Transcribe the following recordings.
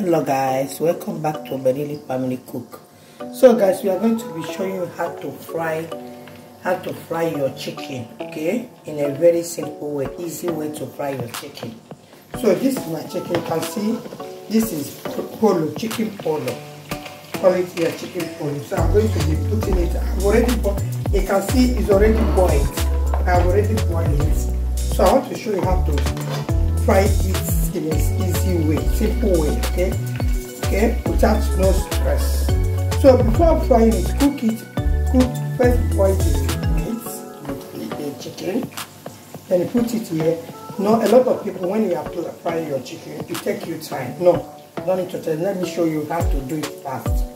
hello guys. Welcome back to Benelli family cook. So guys we are going to be showing you how to fry how to fry your chicken okay? In a very simple way easy way to fry your chicken. So this is my chicken. You can see this is polo chicken polo. Call it chicken polo. So i'm going to be putting it. I've already you can see it's already boiled. I've already boiled it. So i want to show you how to fry it in an easy way, simple way, okay? Okay, without no stress. So before frying it, cook it, cook, first boil the meat, the, the chicken, then put it here. No, a lot of people, when you have to fry your chicken, it take you time. No, don't need to tell, let me show you how to do it fast.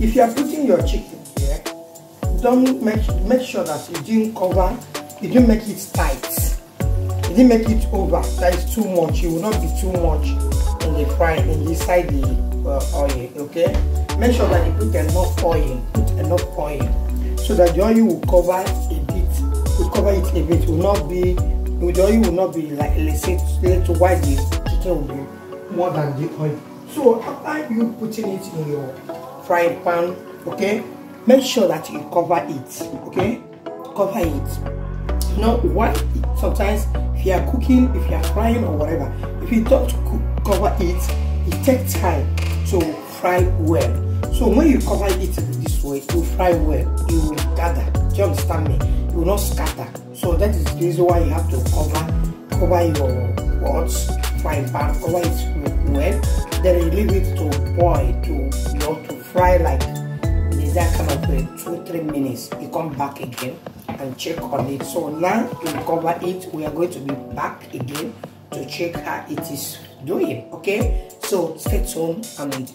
If you are putting your chicken here, don't make, make sure that you didn't cover, you didn't make it tight didn't make it over that is too much. It will not be too much in the fry in inside the uh, oil okay? Make sure that you put enough oil put enough oil so that the oil will cover a bit will cover it a bit it will not be the oil will not be like let's say to why the chicken will be more than the oil. So after you putting it in your frying pan okay make sure that you cover it okay? Cover it. Know why sometimes you are cooking, if you are frying or whatever, if you don't cook, cover it, it takes time to fry well. So when you cover it this way, it will fry well, it will gather. Do you understand me? It will not scatter. So that is the reason why you have to cover cover your pots, frying pan, cover it well. Then you leave it to boil, to you know, to fry like that two three minutes. You come back again and check on it. So now to cover it we are going to be back again to check how it is doing okay? So stay tuned and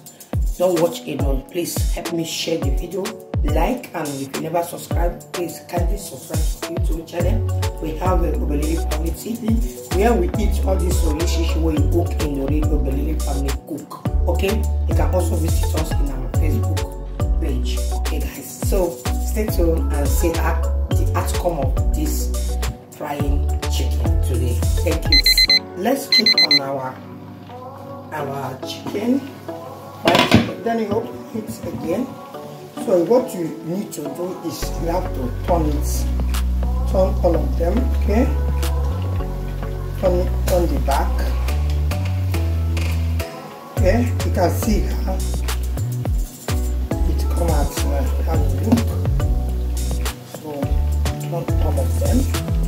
don't watch it alone please help me share the video like and if you never subscribe please kindly subscribe to youtube channel. We have a Obelilly family where we teach all these relationship where you cook in real Obelilly family cook okay? You can also visit us in our facebook so stay tuned and see the outcome of this frying chicken today. Thank you. Let's check on our our chicken. Chicken. Then you open it again. So what you need to do is you have to turn it. Turn all of them, okay? Turn turn the back. Okay, you can see out now. How not all of them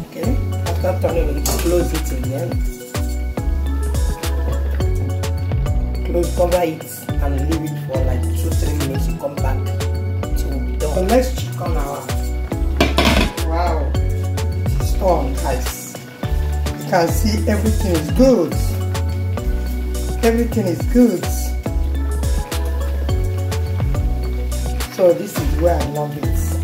okay after turning it close it again close cover it and leave it for like two three minutes you come back to done so let's check on our wow. It's done guys. You can see everything is good. Everything is good sure this is where I love it.